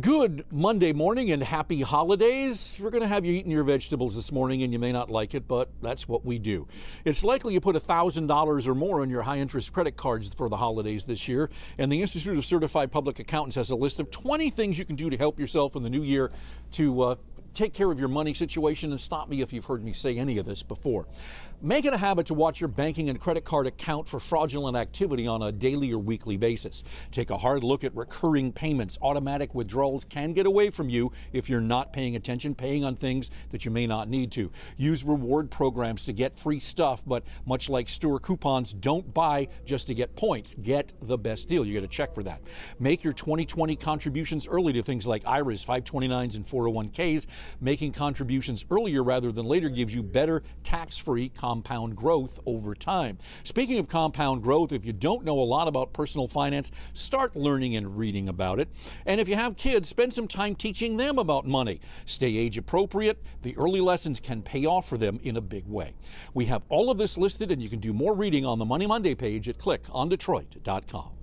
Good Monday morning and happy holidays. We're going to have you eating your vegetables this morning, and you may not like it, but that's what we do. It's likely you put $1,000 or more on your high interest credit cards for the holidays this year, and the Institute of Certified Public Accountants has a list of 20 things you can do to help yourself in the new year to uh, take care of your money situation and stop me if you've heard me say any of this before. Make it a habit to watch your banking and credit card account for fraudulent activity on a daily or weekly basis. Take a hard look at recurring payments. Automatic withdrawals can get away from you if you're not paying attention, paying on things that you may not need to. Use reward programs to get free stuff, but much like store coupons, don't buy just to get points. Get the best deal. You get a check for that. Make your 2020 contributions early to things like IRAs, 529s, and 401ks. Making contributions earlier rather than later gives you better tax free compound growth over time. Speaking of compound growth, if you don't know a lot about personal finance, start learning and reading about it. And if you have kids, spend some time teaching them about money. Stay age appropriate. The early lessons can pay off for them in a big way. We have all of this listed, and you can do more reading on the Money Monday page at clickondetroit.com.